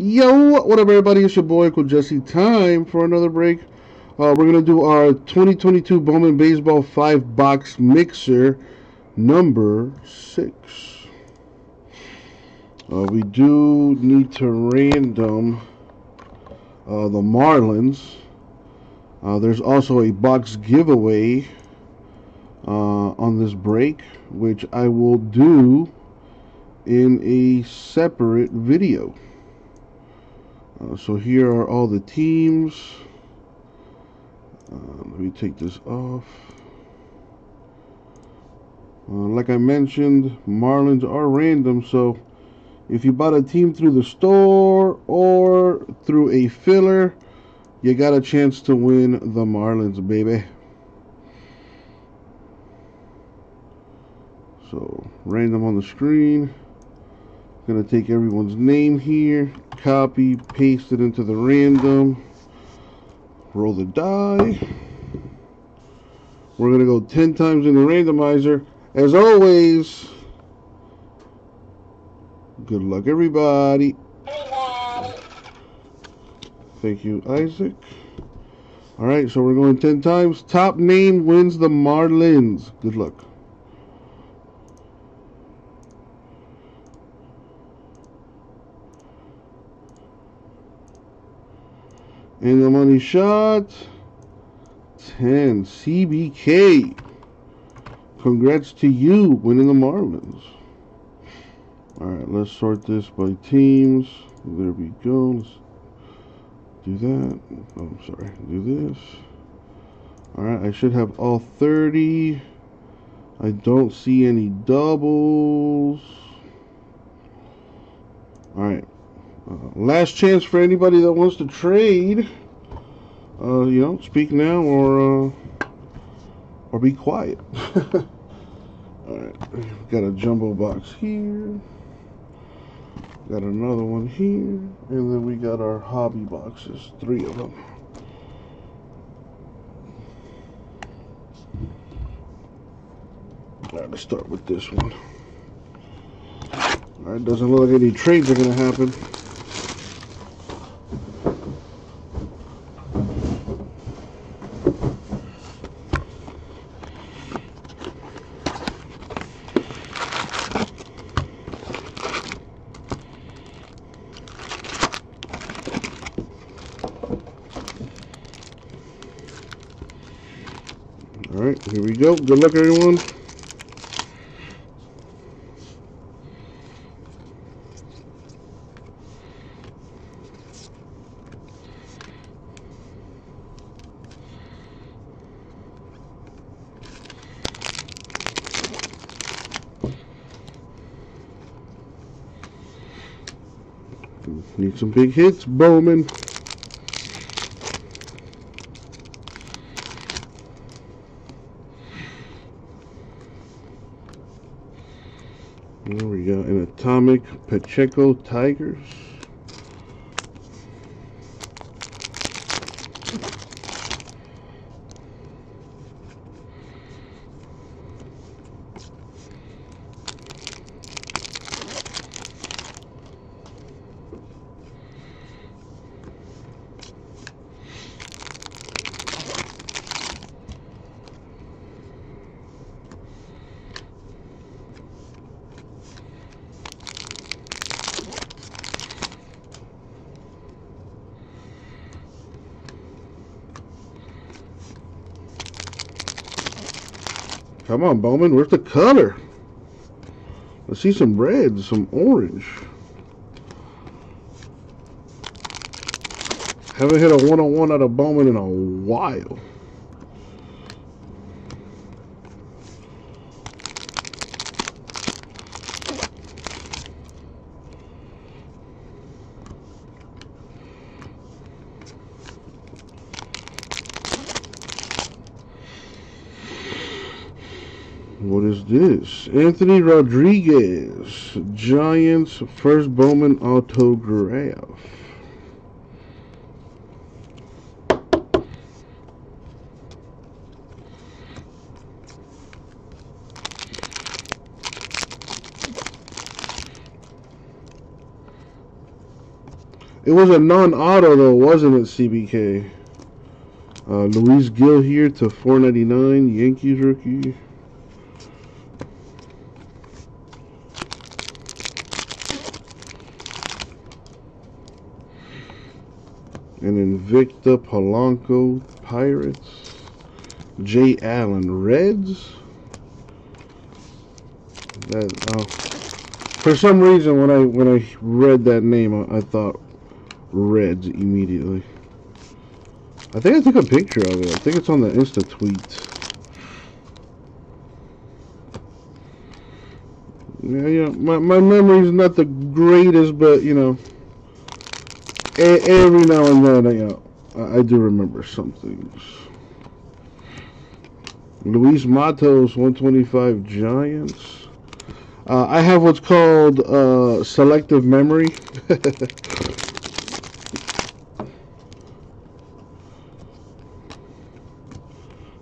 Yo, what up, everybody? It's your boy, Uncle Jesse. Time for another break. Uh, we're going to do our 2022 Bowman Baseball 5 box mixer number 6. Uh, we do need to random uh, the Marlins. Uh, there's also a box giveaway uh, on this break, which I will do in a separate video. So here are all the teams. Uh, let me take this off. Uh, like I mentioned, Marlins are random, so if you bought a team through the store or through a filler, you got a chance to win the Marlins, baby. So, random on the screen. Gonna take everyone's name here, copy, paste it into the random, roll the die. We're gonna go 10 times in the randomizer. As always, good luck everybody. Thank you, Isaac. All right, so we're going 10 times. Top name wins the Marlins. Good luck. And the money shot 10 CBK. Congrats to you winning the Marlins. Alright, let's sort this by teams. There we go. Let's do that. Oh, I'm sorry. Do this. Alright, I should have all 30. I don't see any doubles. Alright. Uh, last chance for anybody that wants to trade. Uh, you know, speak now or uh, or be quiet. All right, got a jumbo box here. Got another one here, and then we got our hobby boxes, three of them. All right, let's start with this one. All right, doesn't look like any trades are gonna happen. All right, here we go. Good luck, everyone. Need some big hits, Bowman. Go. An Atomic Pacheco Tigers. Come on, Bowman. Where's the color? Let's see some red, some orange. Haven't hit a one-on-one out of Bowman in a while. What is this? Anthony Rodriguez, Giants first Bowman autograph. It was a non-auto though, wasn't it, CBK? Uh, Luis Gil here to 499, Yankees rookie. Invicta Polanco Pirates. Jay Allen Reds. That oh, for some reason when I when I read that name I, I thought Reds immediately. I think I took a picture of it. I think it's on the Insta tweet. Yeah, yeah. My my memory's not the greatest, but you know, every now and then, know, I, I do remember some things. Luis Matos, 125 Giants. Uh, I have what's called uh, selective memory.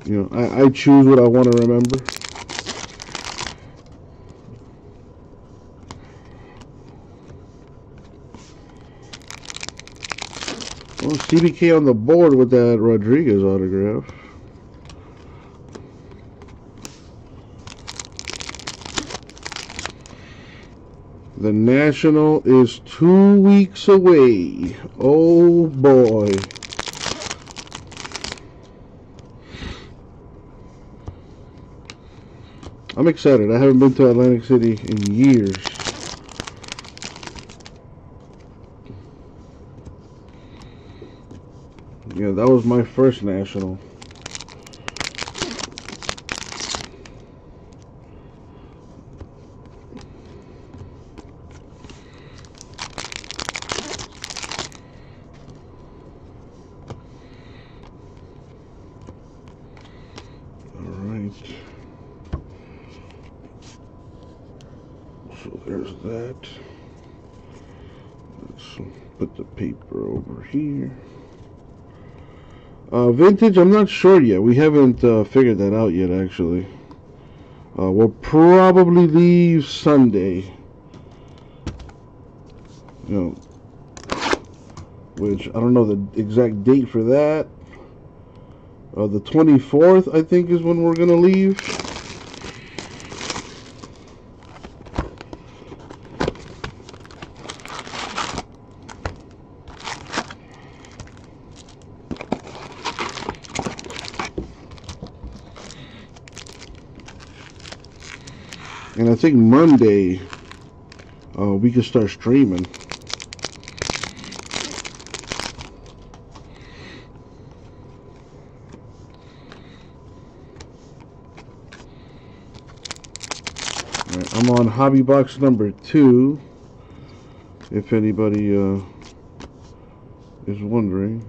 you know, I, I choose what I want to remember. CBK on the board with that Rodriguez autograph. The National is two weeks away. Oh boy. I'm excited. I haven't been to Atlantic City in years. Yeah, that was my first national. So there's that. Let's put the paper over here. Uh, vintage, I'm not sure yet. We haven't uh, figured that out yet, actually. Uh, we'll probably leave Sunday. You know, which I don't know the exact date for that. Uh, the 24th, I think, is when we're going to leave. I think Monday, uh, we can start streaming. Right, I'm on hobby box number two. If anybody uh, is wondering,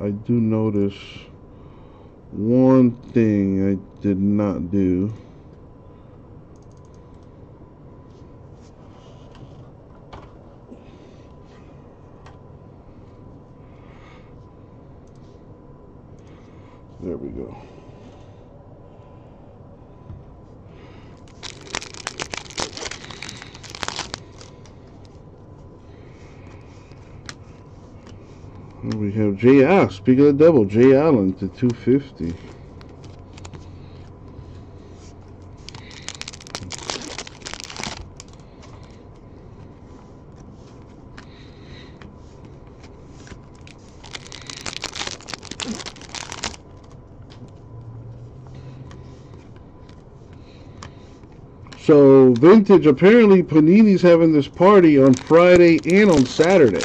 uh, I do notice one thing I did not do. There we go. We have Jay Allen. Speaking of the devil, Jay Allen to 250. So, Vintage, apparently Panini's having this party on Friday and on Saturday.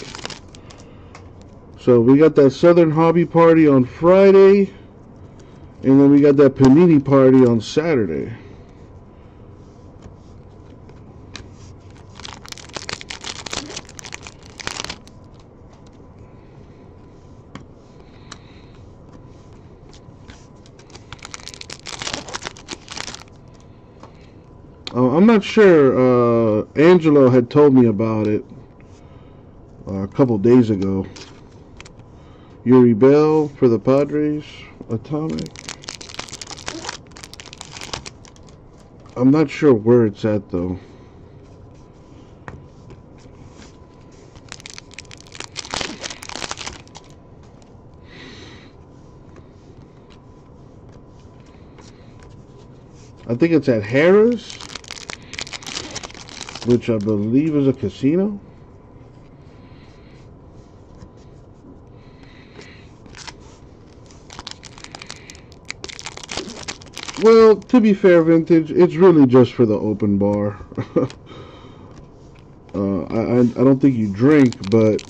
So, we got that Southern Hobby party on Friday, and then we got that Panini party on Saturday. Uh, I'm not sure. Uh, Angelo had told me about it uh, a couple days ago. Yuri Bell for the Padres, Atomic. I'm not sure where it's at though. I think it's at Harrah's, which I believe is a casino. Well, to be fair, Vintage, it's really just for the open bar. uh, I, I don't think you drink, but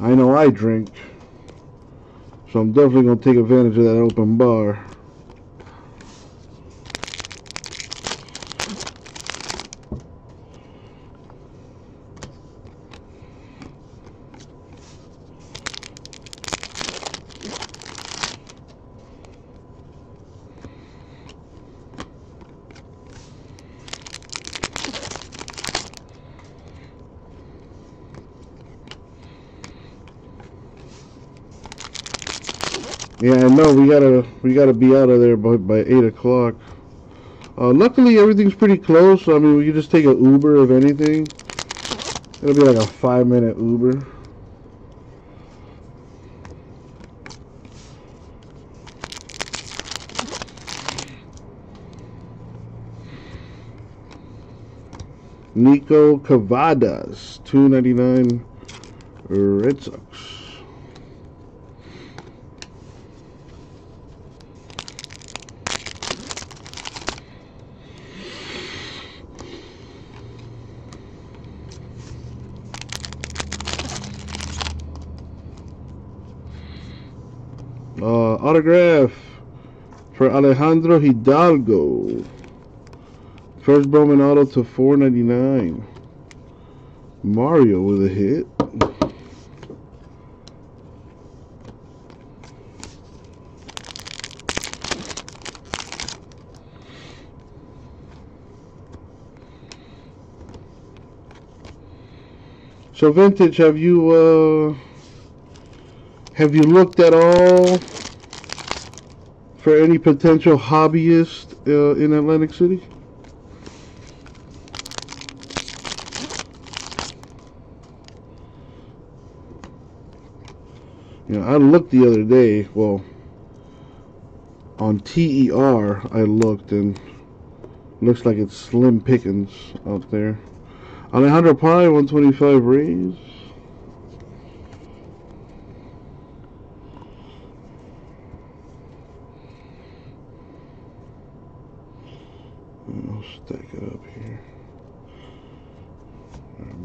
I know I drink. So I'm definitely going to take advantage of that open bar. Yeah, I know we gotta we gotta be out of there by by eight o'clock. Uh, luckily, everything's pretty close. I mean, we can just take an Uber if anything. It'll be like a five minute Uber. Niko Kavadas, two ninety nine, Red Sox. Uh, autograph for Alejandro Hidalgo. First Bowman auto to 499. Mario with a hit. So vintage, have you uh have you looked at all for any potential hobbyist uh, in Atlantic City? You know, I looked the other day, well, on TER, I looked and looks like it's slim pickings out there. Alejandro Pie, 125 Rays. I'll stack it up here.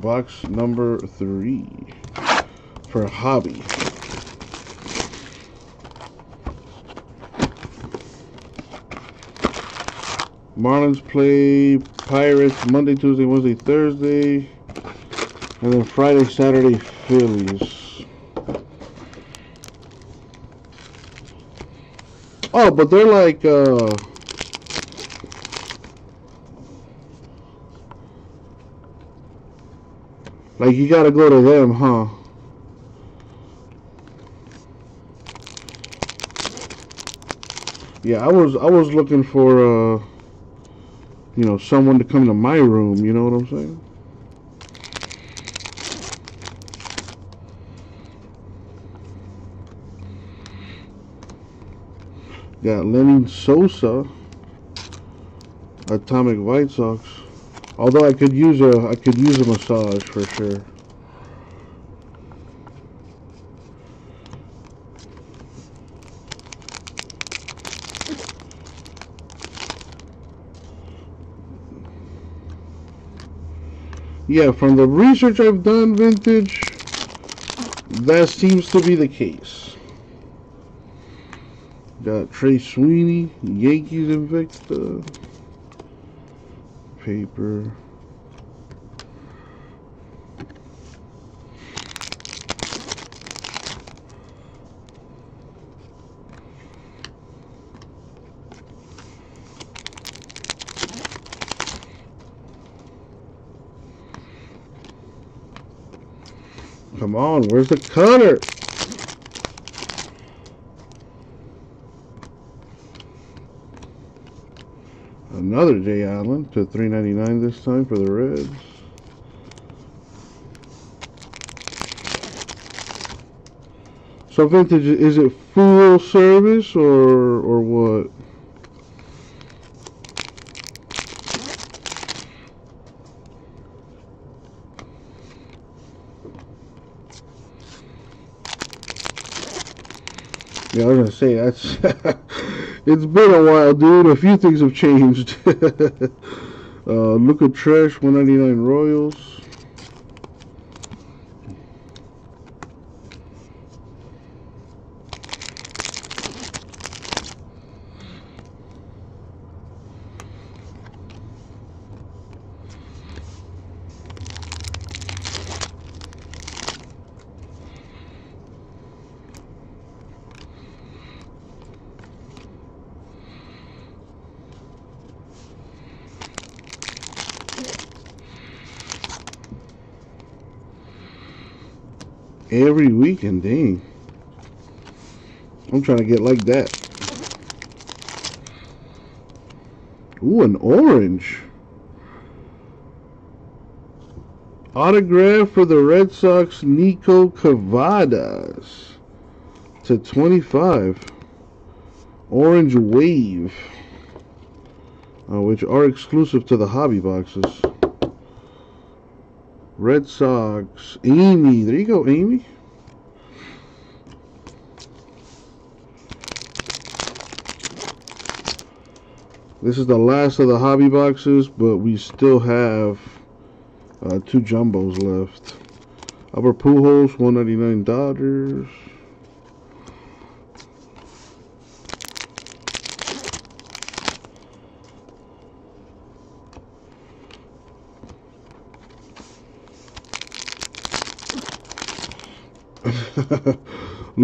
Box number three for hobby. Marlins play Pirates Monday, Tuesday, Wednesday, Thursday, and then Friday, Saturday, Phillies. Oh, but they're like, uh, like you gotta go to them, huh? Yeah, I was I was looking for uh you know, someone to come to my room, you know what I'm saying? Got Lenny Sosa, Atomic White Sox. Although I could use a I could use a massage for sure. yeah, from the research I've done, vintage, that seems to be the case. Got Trey Sweeney, Yankees Invicta, paper. Come on, where's the cutter? Another Jay Allen to 3.99 this time for the Reds. So vintage is it full service or or what? Yeah, I was gonna say that's it's been a while, dude. A few things have changed. uh, Luca Tresh, 199 Royals. Every weekend, dang. I'm trying to get like that. Ooh, an orange. Autograph for the Red Sox, Niko Kavadas to 25. Orange Wave, uh, which are exclusive to the hobby boxes. Red Sox. Amy. There you go, Amy. This is the last of the hobby boxes, but we still have uh, two jumbos left. Albert Pujols, 199 Dodgers.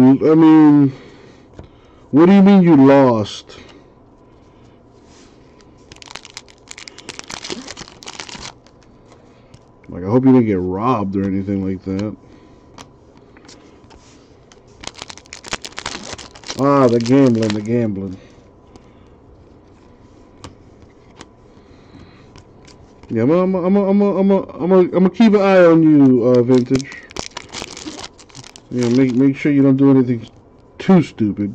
Mean, what do you mean you lost? Like, I hope you didn't get robbed or anything like that. Ah, the gambling, the gambling. Yeah, I'm I'm I'm I'm I'm I'm I'm gonna keep an eye on you, uh, vintage. Know, make make sure you don't do anything too stupid.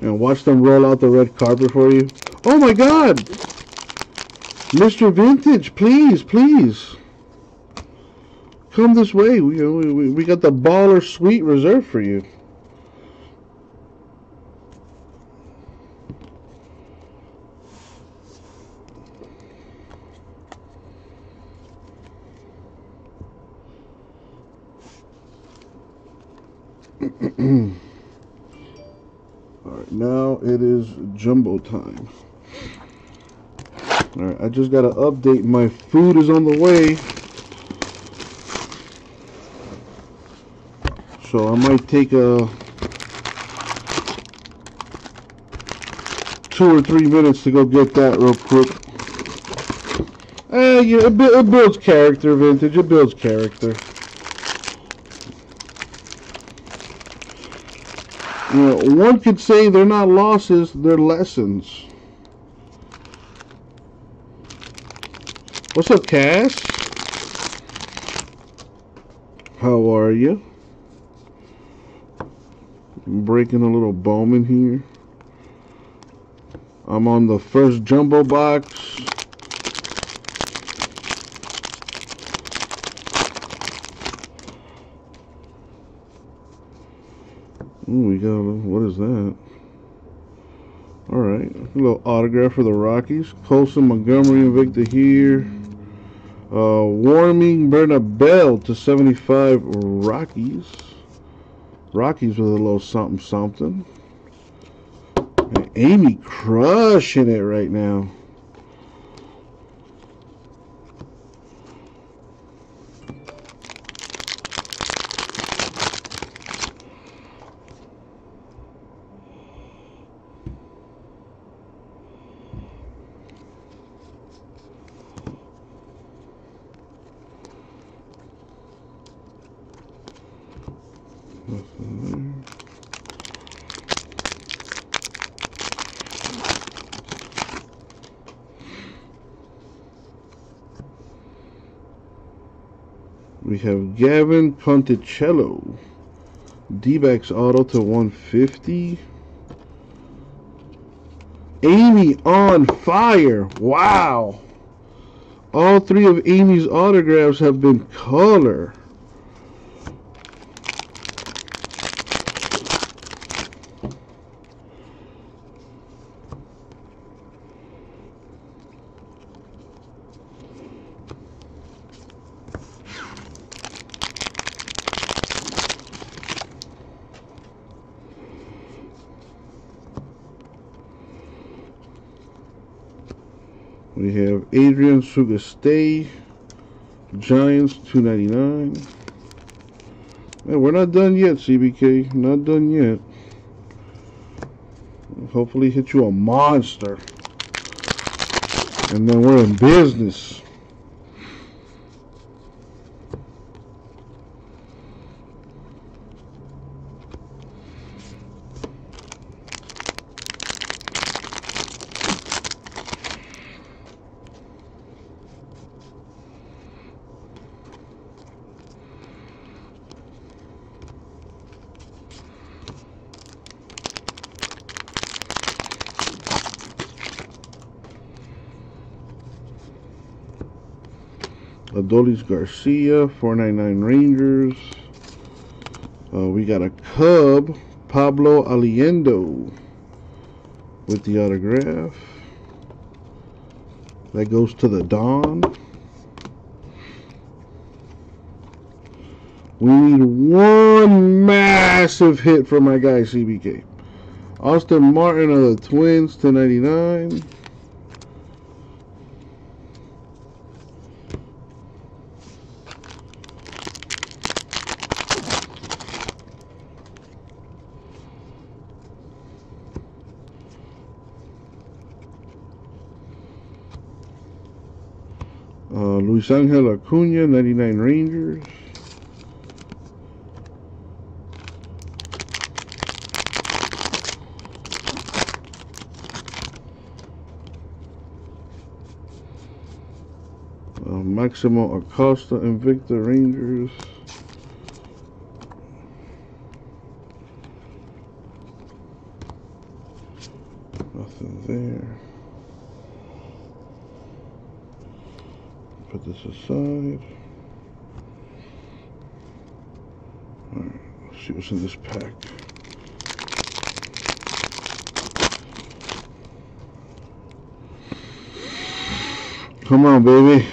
And watch them roll out the red carpet for you. Oh my god! Mr. Vintage, please, please. Come this way. We, we, we got the baller suite reserved for you. Alright, now it is jumbo time. Alright, I just gotta update. My food is on the way. So I might take a two or three minutes to go get that real quick. Eh, yeah, it, it builds character, vintage. It builds character. Know, one could say they're not losses, they're lessons. What's up, Cass? How are you? breaking a little Bowman here. I'm on the first jumbo box. Ooh, we got a, what is that? Alright, a little autograph for the Rockies. Colson, Montgomery, and Victor here. Uh, Warming Bernabel to 75 Rockies. Rockies with a little something something. And Amy crushing it right now. We have Gavin Ponticello. D-backs auto to 150. Amy on fire. Wow. All three of Amy's autographs have been color. We have Adrian Sugastey, Giants, two ninety nine. Man, we're not done yet, CBK. Not done yet. Hopefully, hit you a monster, and then we're in business. Luis Garcia, 499 Rangers. Uh, we got a Cub, Pablo Aliendo, with the autograph. That goes to the Don. We need one massive hit for my guy CBK. Austin Martin of the Twins, 1099. Luis Acuna, 99 Rangers. Uh, Maximo Acosta, Invicta Rangers. Nothing there. Put this aside. Alright, let's see what's in this pack. Come on, baby.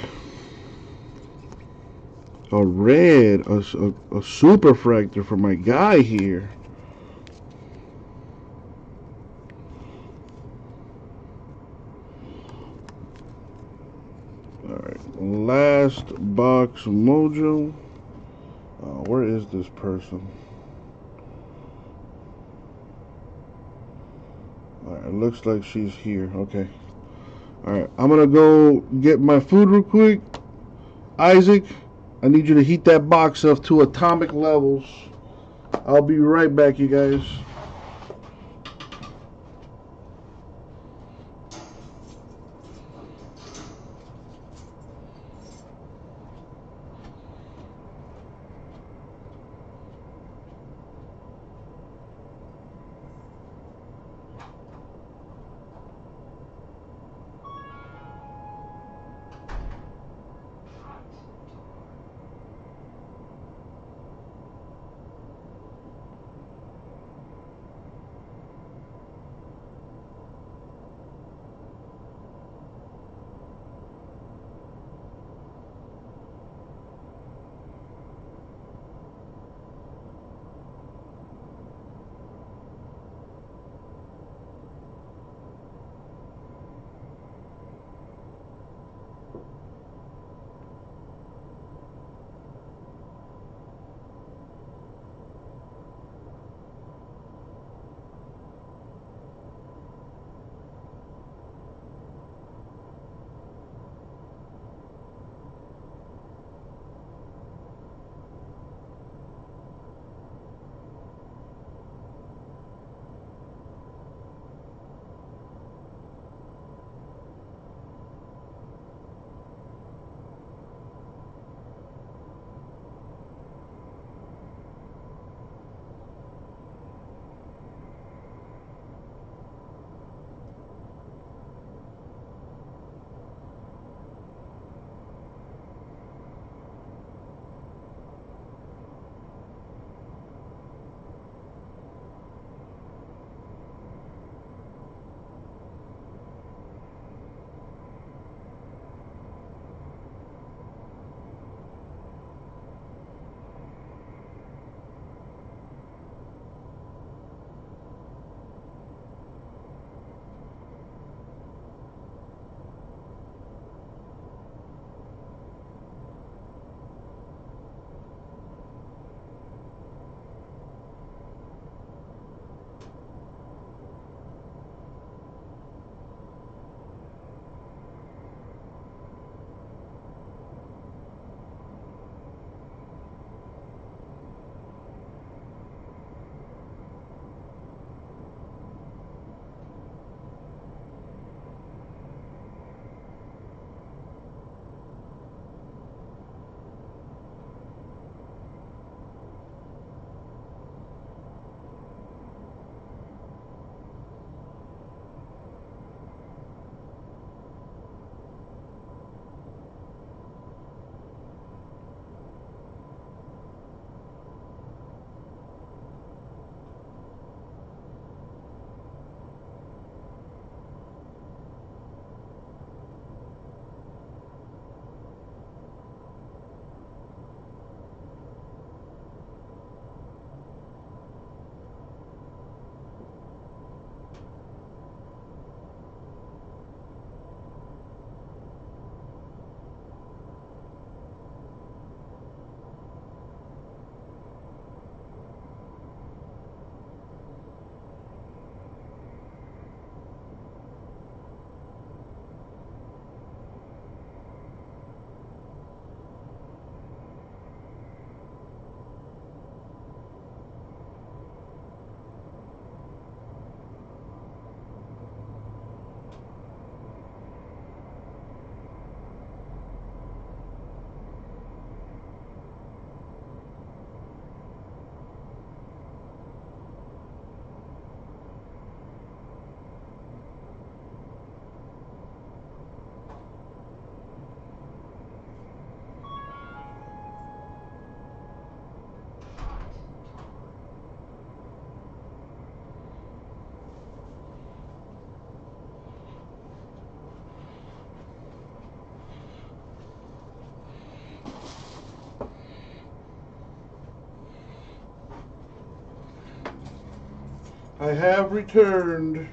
A red, a, a, a super fractor for my guy here. Alright, last box mojo. Uh, where is this person? It looks like she's here. Okay. Alright, I'm gonna go get my food real quick. Isaac, I need you to heat that box up to atomic levels. I'll be right back, you guys. I have returned.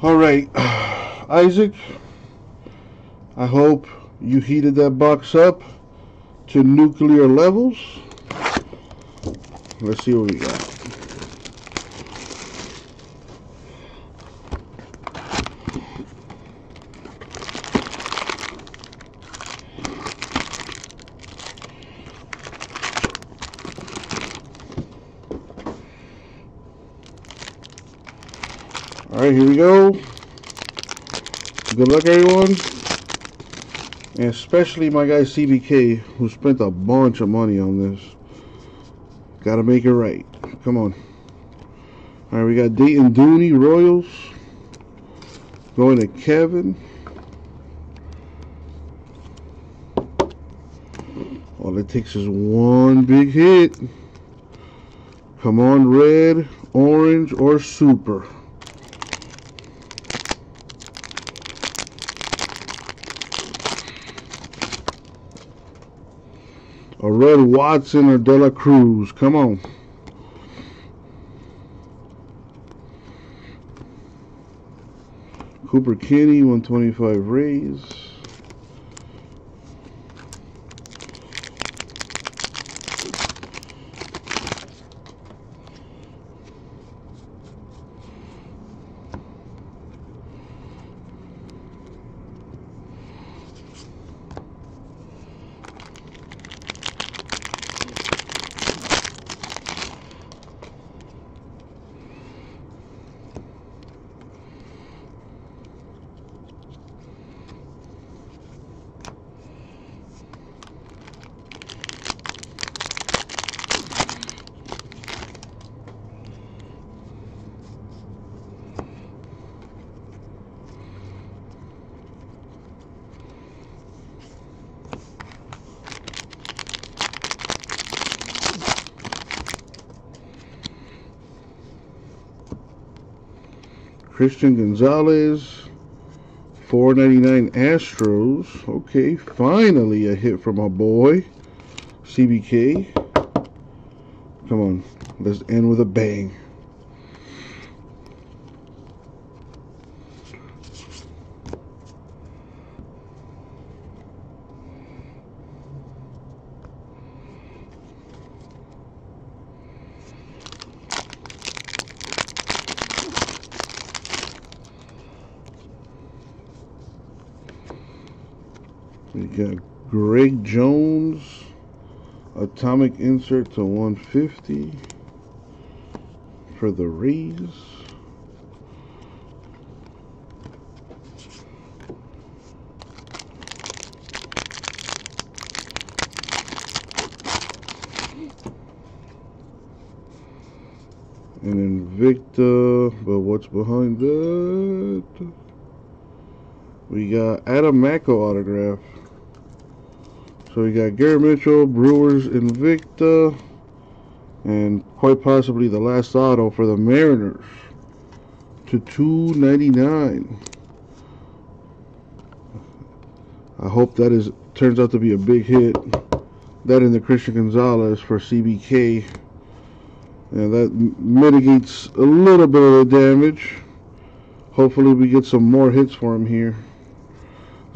All right, Isaac, I hope you heated that box up to nuclear levels. Let's see what we got. All right, here we go. Good luck, everyone. And especially my guy CBK, who spent a bunch of money on this. Gotta make it right. Come on. All right, we got Dayton Dooney Royals. Going to Kevin. All it takes is one big hit. Come on, red, orange, or super. A red Watson or Dela Cruz. Come on. Cooper Kinney, 125 Rays. Christian Gonzalez, 499 Astros. Okay, finally a hit from my boy, CBK. Come on, let's end with a bang. We got Greg Jones, atomic insert to 150 for the Rays. And Invicta, but what's behind that? We got Adam Macko autograph. So we got Garrett Mitchell, Brewers Invicta, and quite possibly the last auto for the Mariners to 299. I hope that is turns out to be a big hit. That in the Christian Gonzalez for CBK. And that mitigates a little bit of the damage. Hopefully we get some more hits for him here.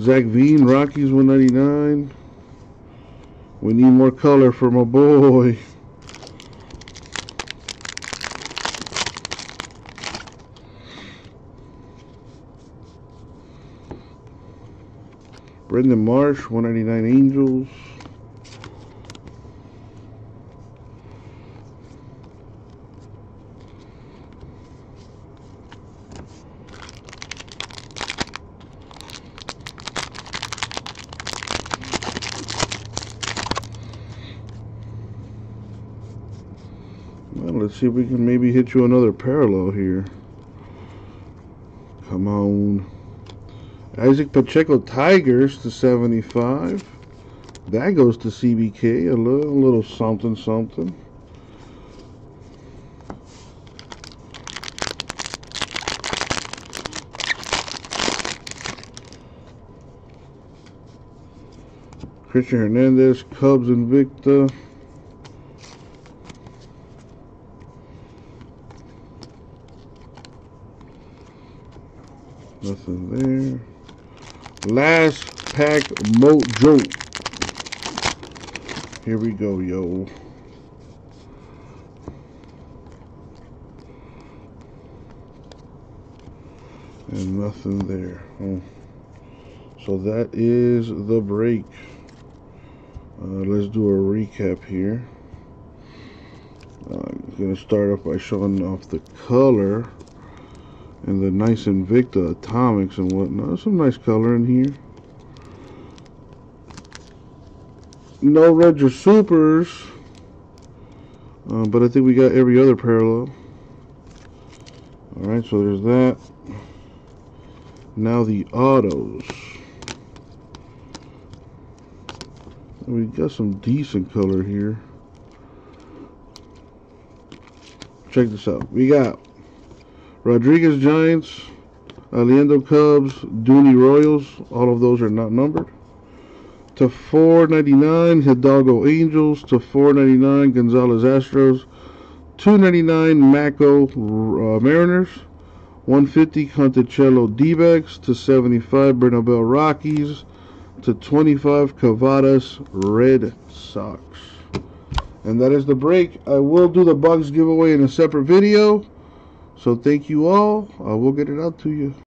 Zach Veen, Rockies 199. We need more color for my boy. Brandon Marsh, 199 Angels. Let's see if we can maybe hit you another parallel here. Come on. Izaac Pacheco Tigers to 75. That goes to CBK. A little, a little something, something. Cristian Hernandez, Cubs Invicta. Nothing there. Last pack mojo. Here we go, yo. And nothing there. Oh. So that is the break. Uh, let's do a recap here. Uh, I'm going to start off by showing off the color and the nice Invicta Atomics and whatnot. Some nice color in here. No Retro Supers, uh, but I think we got every other parallel. Alright, so there's that. Now the autos. We got some decent color here. Check this out. We got Rodriguez Giants, Aliendo Cubs, Dooney Royals. All of those are not numbered. To 499 Hidalgo Angels. To 499 Gonzalez Astros. 299 Macko uh, Mariners. 150 Conticello D-backs. To 75 Bernabel Rockies. To 25 Kavadas Red Sox. And that is the break. I will do the Bugs giveaway in a separate video. So thank you all. Uh, we'll get it out to you.